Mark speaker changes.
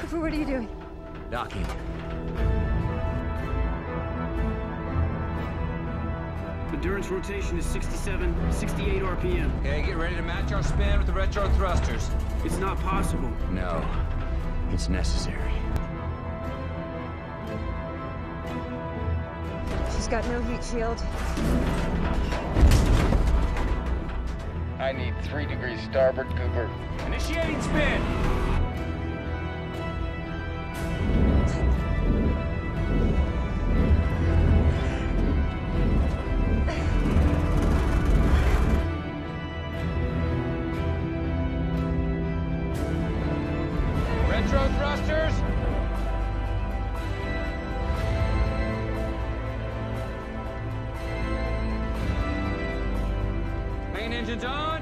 Speaker 1: Cooper, what are you doing?
Speaker 2: Docking.
Speaker 3: Endurance rotation is 67, 68 RPM.
Speaker 2: Okay, get ready to match our spin with the retro thrusters.
Speaker 3: It's not possible.
Speaker 2: No, it's necessary.
Speaker 1: She's got no heat shield.
Speaker 4: I need three degrees starboard, Cooper.
Speaker 2: Initiating spin! Retro thrusters! Main engines on.